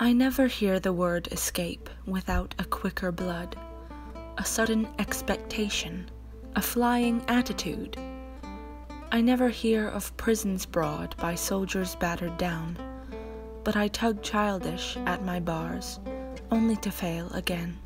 I never hear the word escape without a quicker blood, a sudden expectation, a flying attitude. I never hear of prisons broad by soldiers battered down, but I tug childish at my bars, only to fail again.